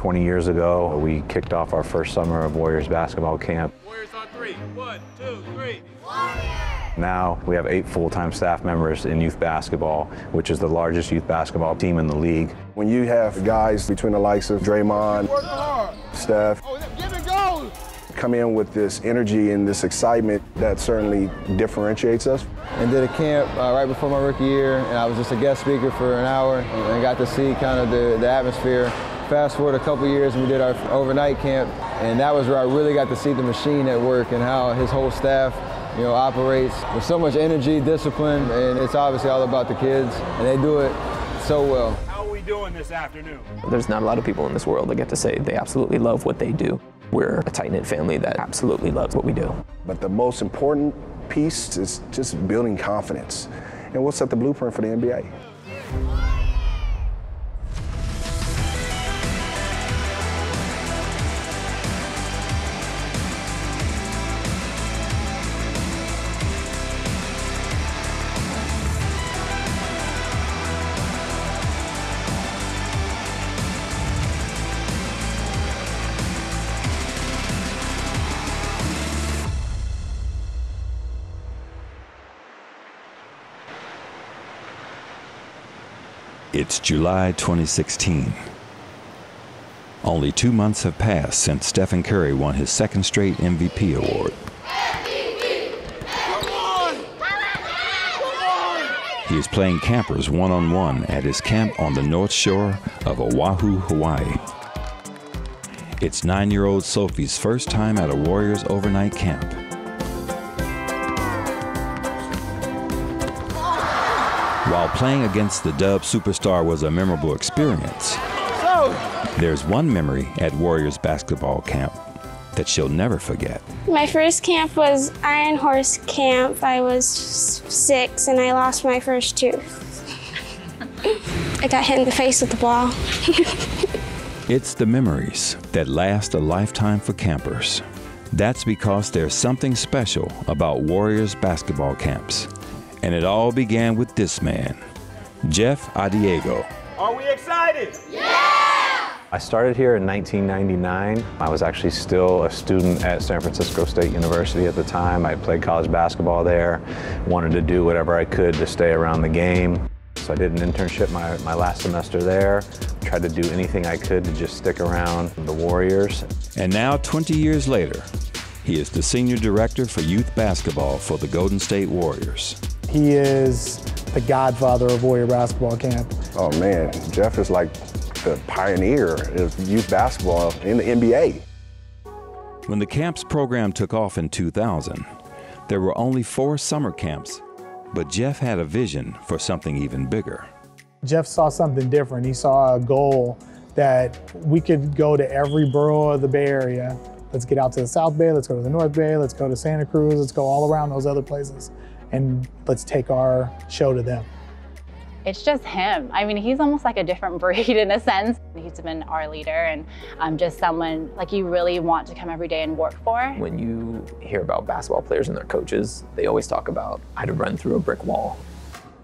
20 years ago, we kicked off our first summer of Warriors basketball camp. Warriors on three. One, two, three. Now we have eight full-time staff members in youth basketball, which is the largest youth basketball team in the league. When you have guys between the likes of Draymond, Steph, Oh, give it goes. come in with this energy and this excitement that certainly differentiates us. and did a camp uh, right before my rookie year, and I was just a guest speaker for an hour and got to see kind of the, the atmosphere. Fast forward a couple years, and we did our overnight camp, and that was where I really got to see the machine at work and how his whole staff, you know, operates with so much energy, discipline, and it's obviously all about the kids, and they do it so well. How are we doing this afternoon? There's not a lot of people in this world that get to say they absolutely love what they do. We're a tight knit family that absolutely loves what we do. But the most important piece is just building confidence. And we'll set the blueprint for the NBA. It's July 2016. Only two months have passed since Stephen Curry won his second straight MVP award. He is playing campers one on one at his camp on the north shore of Oahu, Hawaii. It's nine year old Sophie's first time at a Warriors overnight camp. Playing against the Dub superstar was a memorable experience, there's one memory at Warriors basketball camp that she'll never forget. My first camp was Iron Horse Camp. I was six and I lost my first tooth. I got hit in the face with the ball. It's the memories that last a lifetime for campers. That's because there's something special about Warriors basketball camps. And it all began with this man, Jeff Adiego. Are we excited? Yeah! I started here in 1999. I was actually still a student at San Francisco State University at the time. I played college basketball there, wanted to do whatever I could to stay around the game. So I did an internship my, my last semester there, tried to do anything I could to just stick around the Warriors. And now, 20 years later, he is the senior director for youth basketball for the Golden State Warriors. He is the godfather of Warrior basketball camp. Oh man, Jeff is like the pioneer of youth basketball in the NBA. When the camps program took off in 2000, there were only four summer camps, but Jeff had a vision for something even bigger. Jeff saw something different. He saw a goal that we could go to every borough of the Bay Area. Let's get out to the South Bay, let's go to the North Bay, let's go to Santa Cruz, let's go all around those other places, and let's take our show to them. It's just him. I mean, he's almost like a different breed in a sense. He's been our leader and um, just someone like you really want to come every day and work for. When you hear about basketball players and their coaches, they always talk about I had to run through a brick wall.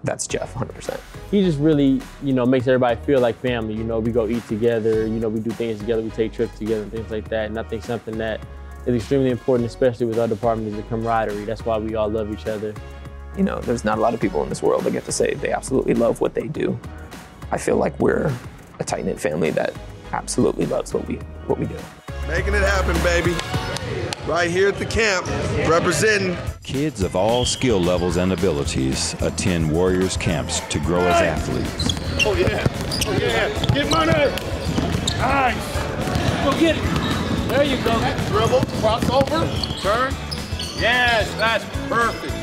That's Jeff, 100%. he just really, you know, makes everybody feel like family. You know, we go eat together, you know, we do things together, we take trips together and things like that. And I think something that is extremely important, especially with our department, is the camaraderie. That's why we all love each other. You know, there's not a lot of people in this world that get to say they absolutely love what they do. I feel like we're a tight knit family that absolutely loves what we what we do. Making it happen, baby. Right here at the camp, representing. Kids of all skill levels and abilities attend Warriors camps to grow as athletes. Oh yeah. Oh yeah. Get money. Nice. Go get it. There you go. Dribble, crossover, turn. Yes, that's perfect.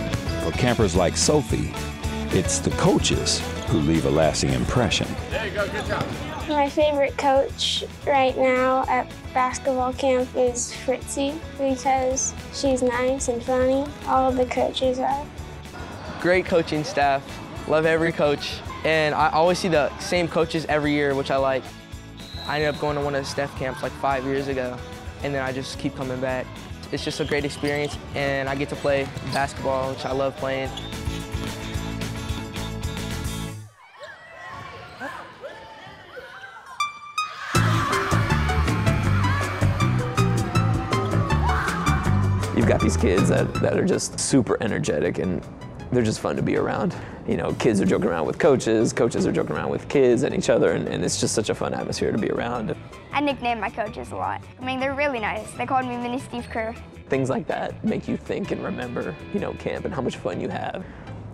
For campers like Sophie, it's the coaches who leave a lasting impression. There you go. Good job. My favorite coach right now at basketball camp is Fritzy because she's nice and funny. All of the coaches are. great coaching staff. Love every coach. And I always see the same coaches every year, which I like. I ended up going to one of the Steph camps like five years ago, and then I just keep coming back. It's just a great experience, and I get to play basketball, which I love playing. You've got these kids that, that are just super energetic and they're just fun to be around. You know, kids are joking around with coaches, coaches are joking around with kids and each other, and, and it's just such a fun atmosphere to be around. I nickname my coaches a lot. I mean, they're really nice. They called me Mini Steve Kerr. Things like that make you think and remember, you know, camp and how much fun you have.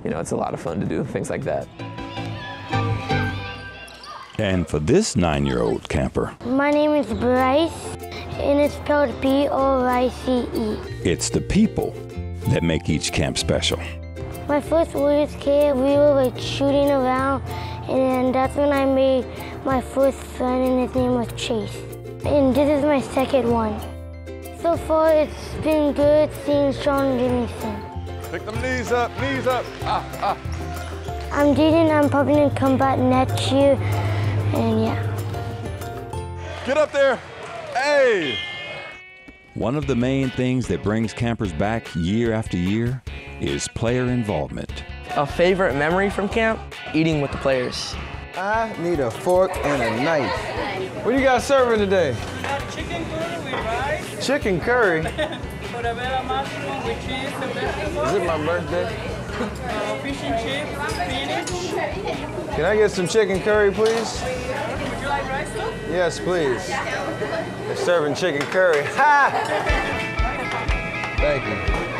You know, it's a lot of fun to do things like that. And for this nine year old camper, My name is Bryce, and it's spelled B O I C E. it's the people that make each camp special. My first Warriors camp, we were like shooting around, and that's when I made my first friend, and his name was Chase. And this is my second one. So far, it's been good seeing Shaun Livingston. Pick them knees up, knees up. Ah, ah. I'm Jaden, I'm probably gonna come back next year, and yeah. Get up there. Hey. One of the main things that brings campers back year after year is player involvement. A favorite memory from camp? Eating with the players. I need a fork and a knife. What you got serving today? Chicken curry with rice. Chicken curry. Portobello mushroom with cheese and vegetables. Is it my birthday? Uh, fish and chips, spinach. Can I get some chicken curry, please? Would you like rice too? Yes, please. They're serving chicken curry. Ha! Thank you.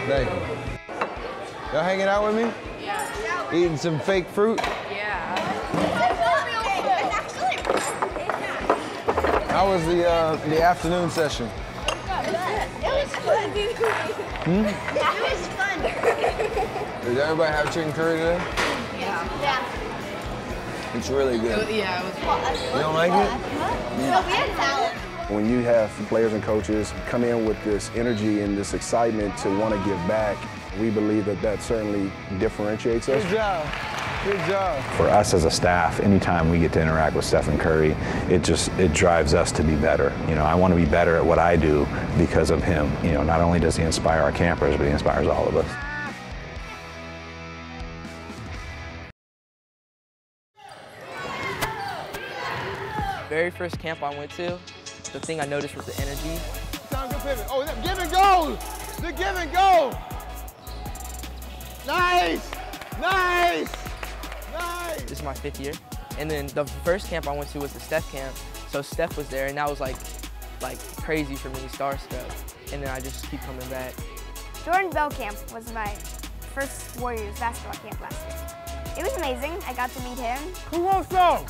Thank you. Y'all hanging out with me? Yeah. Eating some fake fruit? Yeah. How was the uh, the afternoon session? It was fun. Hmm? It was fun. Did everybody have chicken curry today? Yeah. Yeah. It's really good. Yeah, it was fun. You don't like it? No, we had salad. When you have players and coaches come in with this energy and this excitement to want to give back, we believe that that certainly differentiates us. Good job. Good job. For us as a staff, anytime we get to interact with Stephen Curry, it just it drives us to be better. You know, I want to be better at what I do because of him. You know, not only does he inspire our campers, but he inspires all of us. Very first camp I went to, the thing I noticed was the energy. Time to pivot. Oh, that give and go. The give and go. Nice. Nice. Nice. This is my fifth year. And then the first camp I went to was the Steph camp. So Steph was there and that was like like crazy for me, starstruck. And then I just keep coming back. Jordan Bell Camp was my first Warriors basketball camp last year. It was amazing. I got to meet him. Who wants some?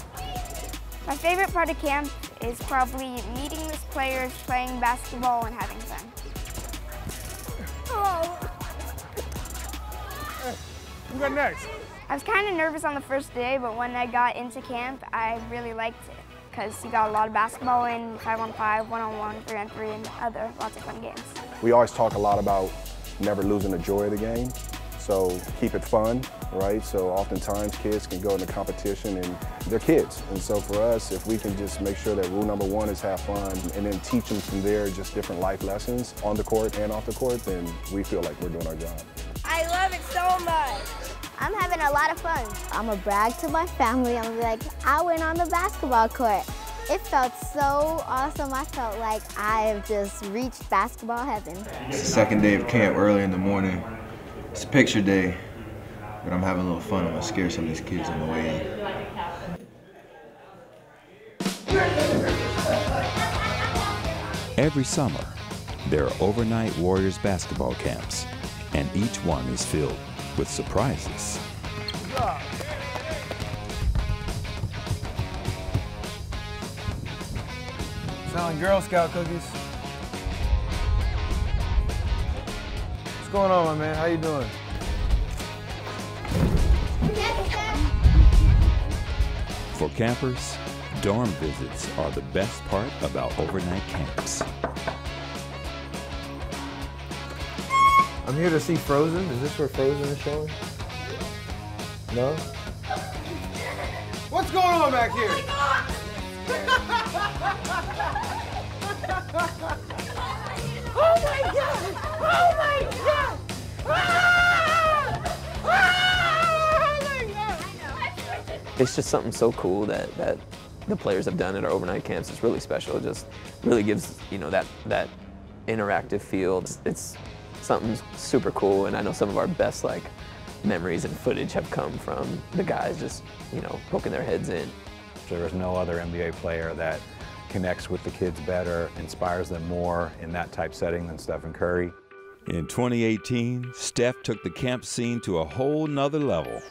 My favorite part of camp is probably meeting these players, playing basketball, and having fun. Oh. Who got next? I was kind of nervous on the first day, but when I got into camp, I really liked it because you got a lot of basketball in, five on five, one on one, three on three, and other lots of fun games. We always talk a lot about never losing the joy of the game. So keep it fun, right? So oftentimes kids can go into competition and they're kids. And so for us, if we can just make sure that rule number one is have fun and then teach them from there just different life lessons on the court and off the court, then we feel like we're doing our job. I love it so much. I'm having a lot of fun. I'm gonna brag to my family. I'm gonna be like, I went on the basketball court. It felt so awesome. I felt like I have just reached basketball heaven. It's the second day of camp early in the morning. It's picture day, but I'm having a little fun. I'm gonna scare some of these kids on the way in. Every summer, there are overnight Warriors basketball camps, and each one is filled with surprises. Selling Girl Scout cookies. What's going on, my man? How you doing? For campers, dorm visits are the best part about overnight camps. I'm here to see Frozen. Is this where Frozen is showing? No? What's going on back here? Oh my god! Oh my god! Oh ah! Ah! It's just something so cool that, that the players have done at our overnight camps. It's really special. It just really gives, you know, that, that interactive feel. It's, it's something super cool. And I know some of our best like memories and footage have come from the guys just, you know, poking their heads in. There is no other NBA player that connects with the kids better, inspires them more in that type setting than Stephen Curry. In 2018, Steph took the camp scene to a whole nother level.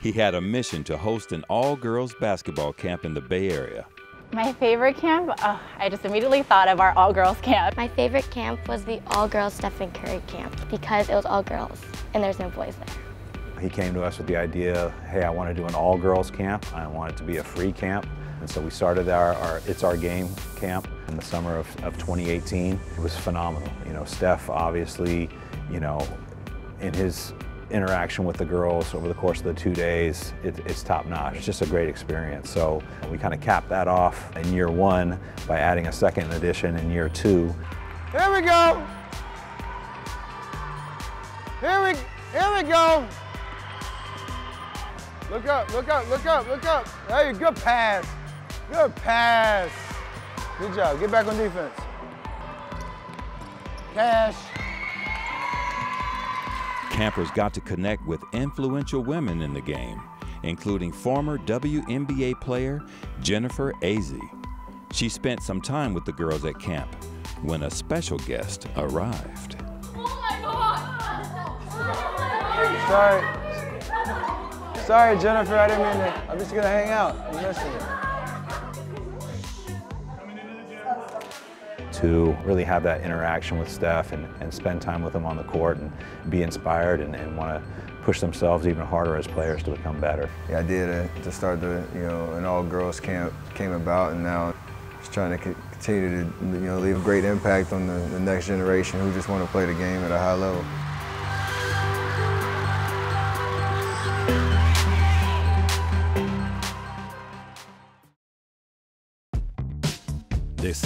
He had a mission to host an all-girls basketball camp in the Bay Area. My favorite camp, oh, I just immediately thought of our all-girls camp. My favorite camp was the all-girls Stephen Curry camp because it was all girls and there's no boys there. He came to us with the idea, hey, I want to do an all-girls camp. I want it to be a free camp. And so we started our, our It's Our Game camp in the summer of, of 2018. It was phenomenal. You know, Steph obviously, you know, in his interaction with the girls over the course of the two days, it, it's top notch. It's just a great experience. So we kind of capped that off in year one by adding a second edition in year two. Here we go. Here we, here we go. Look up, look up, look up, look up. Hey, good pass. Good pass. Good job. Get back on defense. Cash. Campers got to connect with influential women in the game, including former WNBA player Jennifer Azzi. She spent some time with the girls at camp when a special guest arrived. Oh my God! Sorry. Sorry, Jennifer, I didn't mean to. I'm just gonna hang out. I'm missing you. To really have that interaction with Steph and, and spend time with them on the court and be inspired and, and want to push themselves even harder as players to become better. The idea to, to start the, you know, an all-girls camp came about and now just trying to continue to, you know, leave a great impact on the, the next generation who just want to play the game at a high level.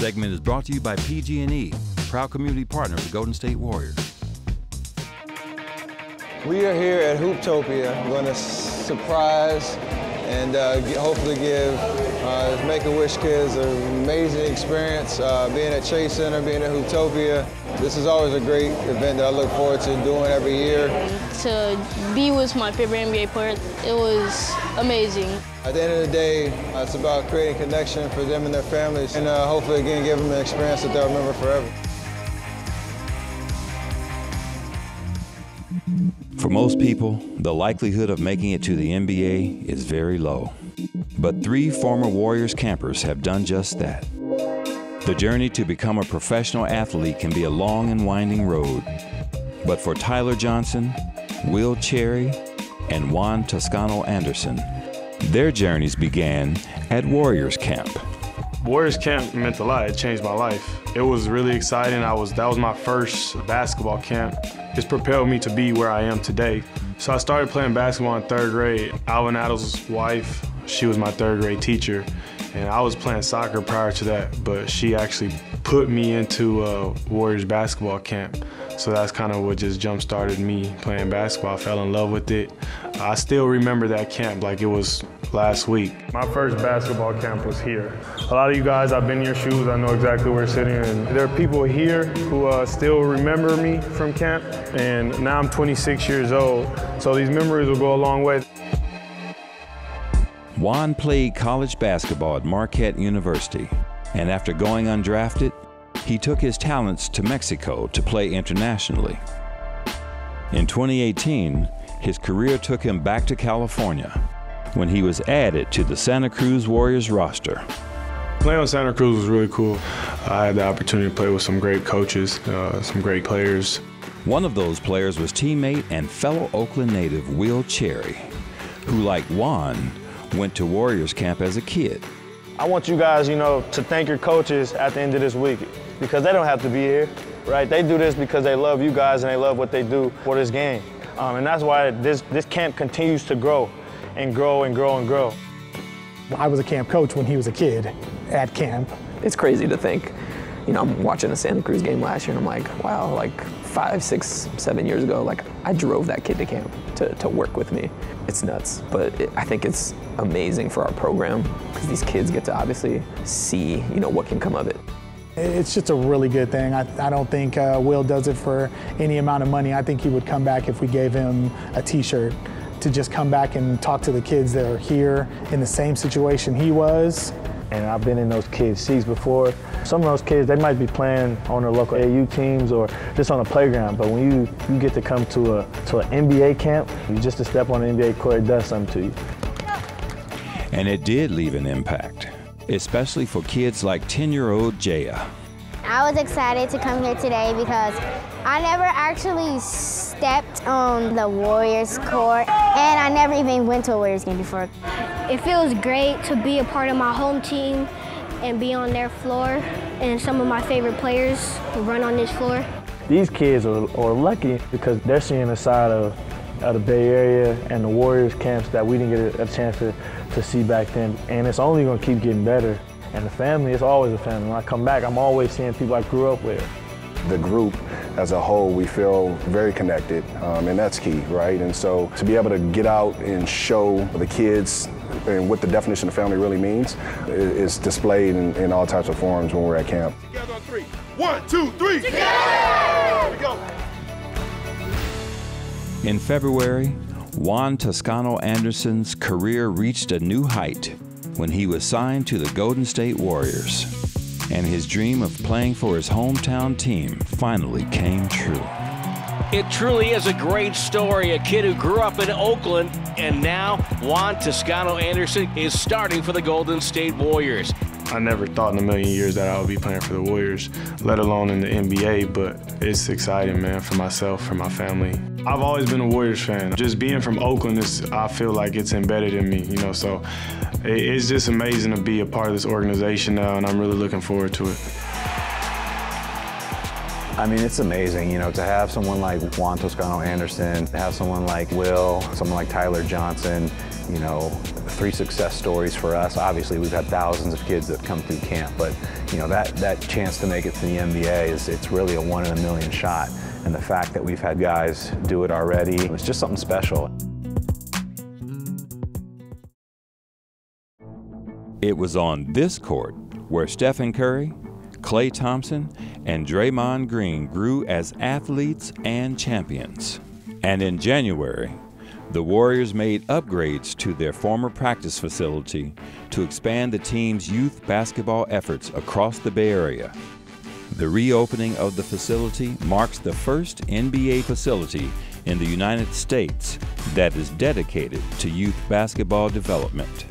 Segment is brought to you by PG&E, proud community partner of the Golden State Warriors. We are here at Hooptopia. We're going to surprise and uh, hopefully give uh, Make-A-Wish kids an amazing experience uh, being at Chase Center, being at Hooptopia. This is always a great event that I look forward to doing every year. To be with my favorite NBA player, it was amazing. At the end of the day, uh, it's about creating connection for them and their families and uh, hopefully again give them an experience that they'll remember forever. For most people, the likelihood of making it to the NBA is very low. But three former Warriors campers have done just that. The journey to become a professional athlete can be a long and winding road. But for Tyler Johnson, Will Cherry, and Juan Toscano Anderson, their journeys began at Warriors Camp. Warriors Camp meant a lot. It changed my life. It was really exciting. I was that was my first basketball camp. It's propelled me to be where I am today. So I started playing basketball in third grade. Alvin Adams' wife, she was my third grade teacher. And I was playing soccer prior to that, but she actually put me into a Warriors basketball camp. So that's kind of what just jump started me playing basketball. I fell in love with it. I still remember that camp like it was last week. My first basketball camp was here. A lot of you guys, I've been in your shoes. I know exactly where you're sitting. And there are people here who uh, still remember me from camp. And now I'm 26 years old. So these memories will go a long way. Juan played college basketball at Marquette University, and after going undrafted, he took his talents to Mexico to play internationally. In 2018, his career took him back to California when he was added to the Santa Cruz Warriors roster. Playing with Santa Cruz was really cool. I had the opportunity to play with some great coaches, uh, some great players. One of those players was teammate and fellow Oakland native Will Cherry, who, like Juan, went to Warriors camp as a kid. I want you guys, you know, to thank your coaches at the end of this week because they don't have to be here, right? They do this because they love you guys and they love what they do for this game. Um, and that's why this, this camp continues to grow and grow and grow and grow. I was a camp coach when he was a kid at camp. It's crazy to think, you know, I'm watching a Santa Cruz game last year and I'm like, wow, like five, six, seven years ago, like I drove that kid to camp to, to work with me. It's nuts, but it, I think it's amazing for our program because these kids get to obviously see, you know, what can come of it. It's just a really good thing. I, I don't think uh, Will does it for any amount of money. I think he would come back if we gave him a t-shirt to just come back and talk to the kids that are here in the same situation he was. And I've been in those kids' seats before. Some of those kids, they might be playing on their local AU teams or just on the playground. But when you, you get to come to a to an NBA camp, you just to step on an NBA court, it does something to you. And it did leave an impact, especially for kids like 10-year-old Jaya. I was excited to come here today because I never actually stepped on the Warriors court and I never even went to a Warriors game before. It feels great to be a part of my home team and be on their floor and some of my favorite players run on this floor. These kids are, are lucky because they're seeing a side of, of the Bay Area and the Warriors camps that we didn't get a, a chance to, to see back then. And it's only going to keep getting better. And the family is always a family. When I come back, I'm always seeing people I grew up with. The group as a whole, we feel very connected, um, and that's key, right? And so to be able to get out and show the kids and what the definition of family really means is displayed in, in all types of forms when we're at camp. Together on three. One, two, three. Together! Here we go. In February, Juan Toscano Anderson's career reached a new height when he was signed to the Golden State Warriors, and his dream of playing for his hometown team finally came true. It truly is a great story. A kid who grew up in Oakland, and now Juan Toscano Anderson is starting for the Golden State Warriors. I never thought in a million years that I would be playing for the Warriors, let alone in the NBA, but it's exciting, man, for myself, for my family. I've always been a Warriors fan. Just being from Oakland, is, I feel like it's embedded in me, you know, so it's just amazing to be a part of this organization now, and I'm really looking forward to it. I mean, it's amazing, you know, to have someone like Juan Toscano Anderson, to have someone like Will, someone like Tyler Johnson, you know, three success stories for us. Obviously, we've had thousands of kids that come through camp, but, you know, that, that chance to make it to the NBA is, it's really a one in a million shot. And the fact that we've had guys do it already, it's just something special. It was on this court where Stephen Curry, Klay Thompson, and Draymond Green grew as athletes and champions. And in January, the Warriors made upgrades to their former practice facility to expand the team's youth basketball efforts across the Bay Area. The reopening of the facility marks the first NBA facility in the United States that is dedicated to youth basketball development.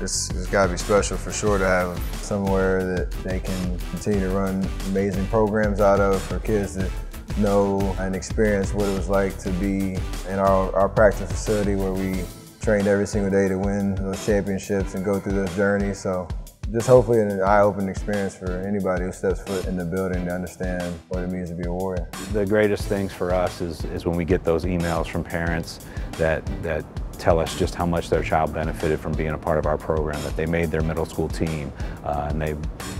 It's, it's got to be special for sure to have somewhere that they can continue to run amazing programs out of for kids to know and experience what it was like to be in our, our practice facility where we trained every single day to win those championships and go through those journeys. So just hopefully an eye-opening experience for anybody who steps foot in the building to understand what it means to be a warrior. The greatest things for us is, is when we get those emails from parents that, that tell us just how much their child benefited from being a part of our program, that they made their middle school team, uh, and they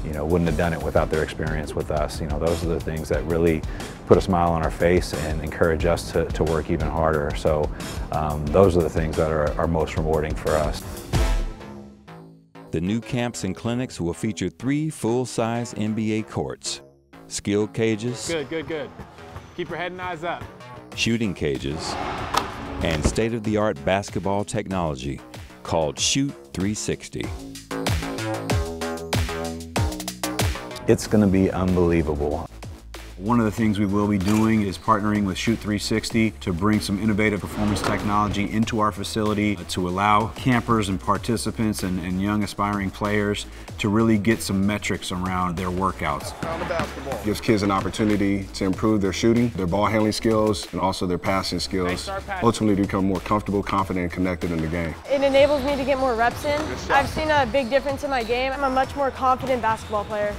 you know, wouldn't have done it without their experience with us. You know, those are the things that really put a smile on our face and encourage us to, to work even harder. So um, those are the things that are, are most rewarding for us. The new camps and clinics will feature three full-size NBA courts, skill cages, Good, good, good. Keep your head and eyes up. shooting cages, and state-of-the-art basketball technology called Shoot 360. It's going to be unbelievable. One of the things we will be doing is partnering with Shoot 360 to bring some innovative performance technology into our facility to allow campers and participants and, and young aspiring players to really get some metrics around their workouts. Gives kids an opportunity to improve their shooting, their ball handling skills, and also their passing skills. Ultimately, to become more comfortable, confident, and connected in the game. It enables me to get more reps in. I've seen a big difference in my game. I'm a much more confident basketball player.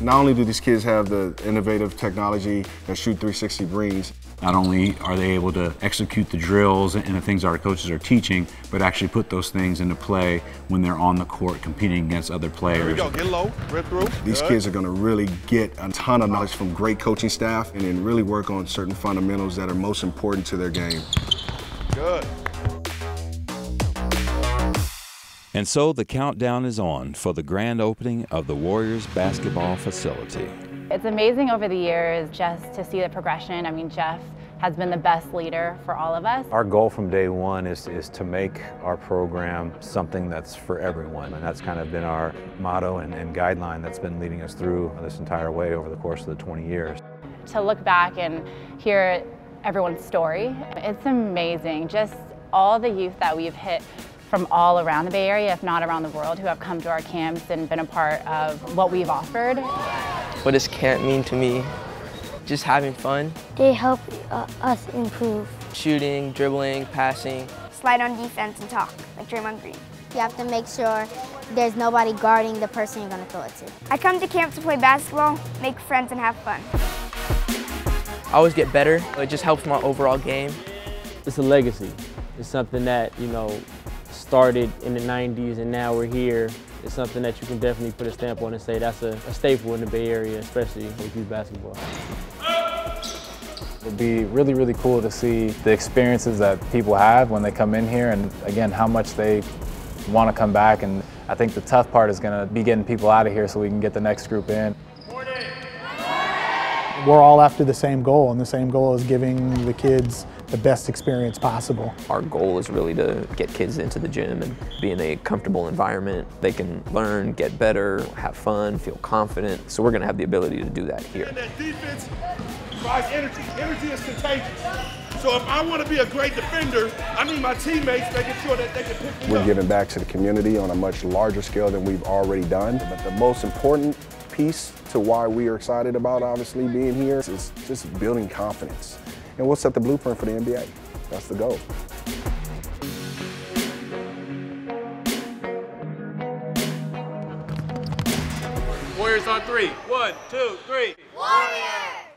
Not only do these kids have the innovative technology that Shoot 360 brings, Not only are they able to execute the drills and the things our coaches are teaching, but actually put those things into play when they're on the court competing against other players. Here we go. Get low. Rip through. These Good. kids are going to really get a ton of knowledge from great coaching staff and then really work on certain fundamentals that are most important to their game. Good. And so the countdown is on for the grand opening of the Warriors basketball facility. It's amazing over the years just to see the progression. I mean, Jeff has been the best leader for all of us. Our goal from day one is, is to make our program something that's for everyone. And that's kind of been our motto and, and guideline that's been leading us through this entire way over the course of the 20 years. To look back and hear everyone's story, it's amazing. Just all the youth that we've hit from all around the Bay Area, if not around the world, who have come to our camps and been a part of what we've offered. What does camp mean to me? Just having fun. They help uh, us improve. Shooting, dribbling, passing. Slide on defense and talk, like Draymond Green. You have to make sure there's nobody guarding the person you're going to throw it to. I come to camp to play basketball, make friends, and have fun. I always get better. It just helps my overall game. It's a legacy. It's something that, you know, started in the 90s and now we're here. It's something that you can definitely put a stamp on and say that's a, a staple in the Bay Area, especially with youth basketball. It'd be really, really cool to see the experiences that people have when they come in here and again, how much they want to come back. And I think the tough part is going to be getting people out of here so we can get the next group in. We're all after the same goal, and the same goal is giving the kids the best experience possible. Our goal is really to get kids into the gym and be in a comfortable environment. They can learn, get better, have fun, feel confident. So we're going to have the ability to do that here. That defense provides energy. Energy is contagious. So if I want to be a great defender, I need my teammates making sure that they can pick me We're up. giving back to the community on a much larger scale than we've already done. But the most important piece to why we are excited about obviously being here is just building confidence. And we'll set the blueprint for the NBA. That's the goal. Warriors on three. One, two, three. Warriors!